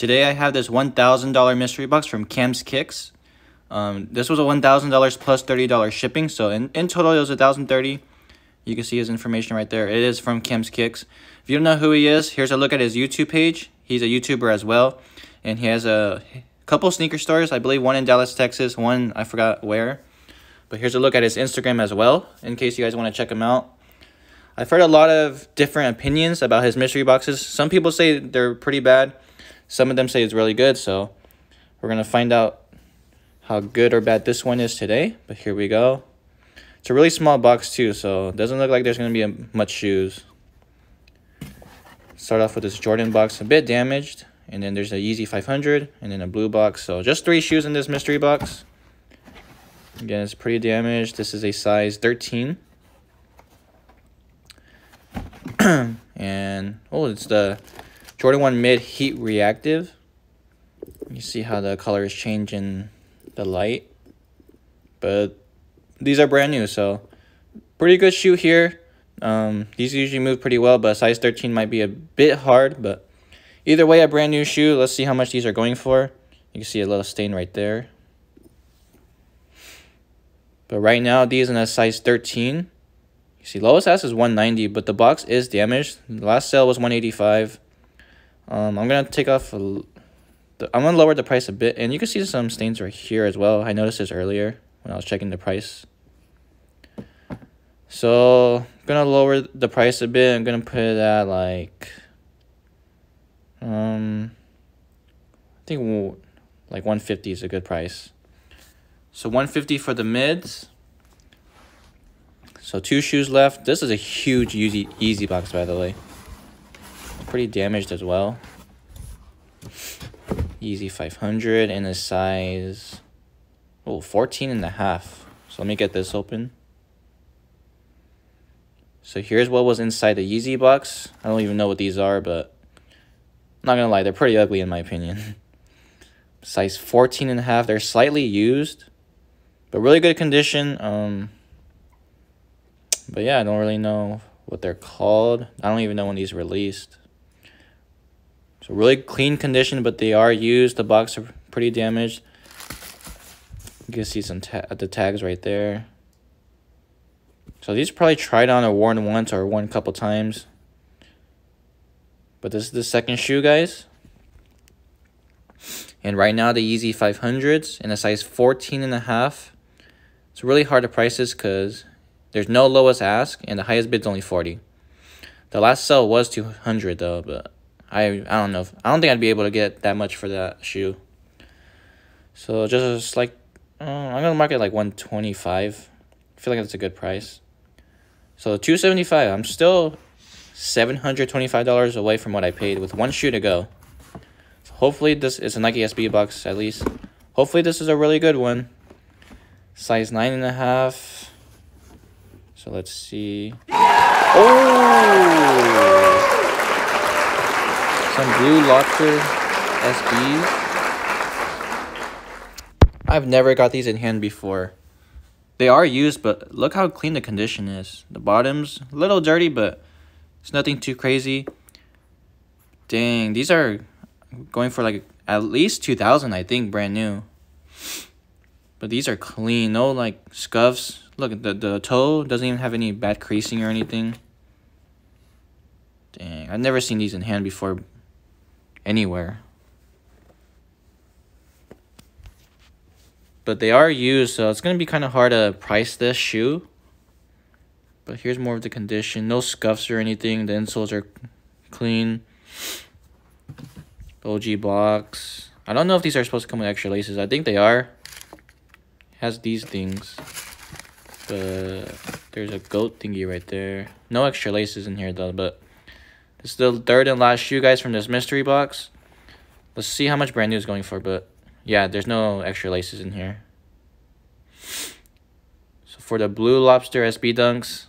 Today I have this $1,000 mystery box from Cam's Kicks. Um, this was a $1,000 plus $30 shipping, so in, in total it was 1030 You can see his information right there. It is from Cam's Kicks. If you don't know who he is, here's a look at his YouTube page. He's a YouTuber as well, and he has a couple sneaker stores. I believe one in Dallas, Texas, one I forgot where. But here's a look at his Instagram as well, in case you guys want to check him out. I've heard a lot of different opinions about his mystery boxes. Some people say they're pretty bad. Some of them say it's really good, so we're going to find out how good or bad this one is today. But here we go. It's a really small box too, so it doesn't look like there's going to be much shoes. Start off with this Jordan box, a bit damaged. And then there's a Yeezy 500, and then a blue box. So just three shoes in this mystery box. Again, it's pretty damaged. This is a size 13. and, oh, it's the Jordan 1 Mid Heat Reactive. You see how the color is changing the light. But these are brand new, so pretty good shoe here. Um, these usually move pretty well, but size 13 might be a bit hard. But either way, a brand new shoe. Let's see how much these are going for. You can see a little stain right there. But right now, these in a size 13. You see, lowest ask is 190, but the box is damaged. The last sale was 185. Um, I'm gonna take off. The, I'm gonna lower the price a bit, and you can see some stains right here as well. I noticed this earlier when I was checking the price. So I'm gonna lower the price a bit. I'm gonna put it at like, um, I think like 150 is a good price. So 150 for the mids. So two shoes left. This is a huge Yeezy Yeezy box by the way. Pretty damaged as well. Yeezy 500 in a size oh 14 and a half. So let me get this open. So here's what was inside the Yeezy box. I don't even know what these are, but I'm not gonna lie, they're pretty ugly in my opinion. Size 14 and a half. They're slightly used but really good condition. Um, but yeah, I don't really know what they're called. I don't even know when these released. So really clean condition, but they are used. The box are pretty damaged. You can see some ta the tags right there. So these probably tried on or worn once or worn a couple times. But this is the second shoe, guys. And right now, the Yeezy 500s in a size 14 and a half. It's really hard to price this because there's no lowest ask and the highest bid's only 40. The last sell was 200 though, but I I don't know. If, I don't think I'd be able to get that much for that shoe. So just like uh, I'm gonna mark it like 125. I feel like that's a good price. So 275. I'm still $725 away from what I paid with one shoe to go. So hopefully this is a Nike SB box at least. Hopefully this is a really good one size nine and a half. So let's see. Oh! Some blue lobster SBs. I've never got these in hand before. They are used, but look how clean the condition is. The bottom's a little dirty, but it's nothing too crazy. Dang, these are going for like at least 2000 I think, brand new. But these are clean. No, like, scuffs. Look, the, the toe doesn't even have any bad creasing or anything. Dang, I've never seen these in hand before anywhere. But they are used, so it's going to be kind of hard to price this shoe. But here's more of the condition. No scuffs or anything. The insoles are clean. OG box. I don't know if these are supposed to come with extra laces. I think they are has these things. But there's a goat thingy right there. No extra laces in here though, but this is the third and last shoe, guys, from this mystery box. Let's see how much brand new is going for, but yeah, there's no extra laces in here. So for the blue lobster SB dunks,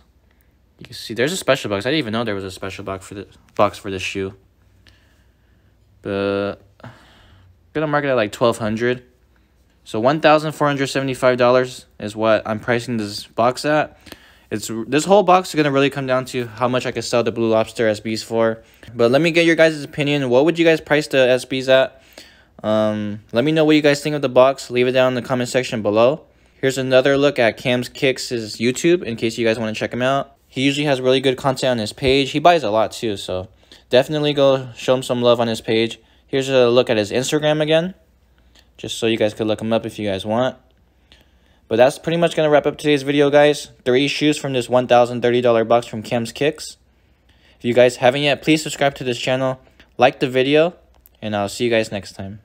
you can see there's a special box. I didn't even know there was a special box for the box for this shoe. But I'm gonna mark it at like twelve hundred. So $1,475 is what I'm pricing this box at. It's this whole box is gonna really come down to how much I could sell the Blue Lobster SBs for. But let me get your guys' opinion. What would you guys price the SBs at? Um, let me know what you guys think of the box. Leave it down in the comment section below. Here's another look at Cam's Kicks' YouTube in case you guys want to check him out. He usually has really good content on his page. He buys a lot too, so definitely go show him some love on his page. Here's a look at his Instagram again, just so you guys could look him up if you guys want. But that's pretty much going to wrap up today's video, guys. Three shoes from this $1,030 box from Cam's Kicks. If you guys haven't yet, please subscribe to this channel, like the video, and I'll see you guys next time.